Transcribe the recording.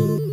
Bye.